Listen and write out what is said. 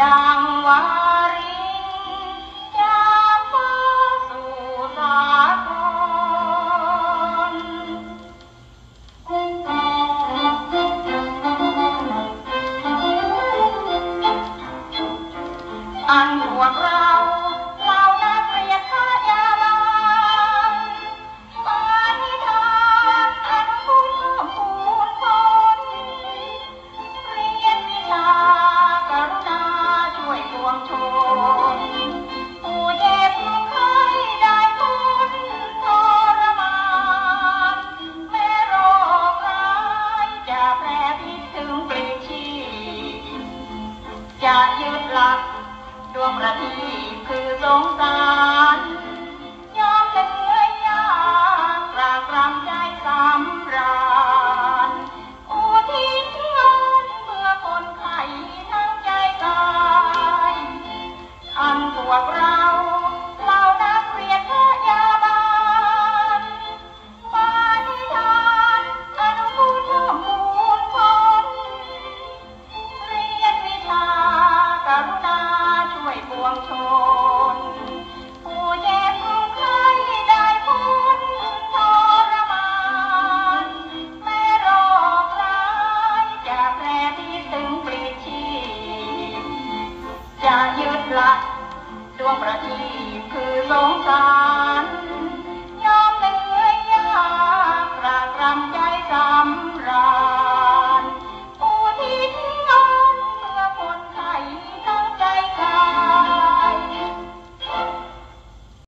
ดังวาริจากฟ้าสู่สากลอันพวกเรา ดวงประทีคือสงสาร ดวงประทีปคือสงสาร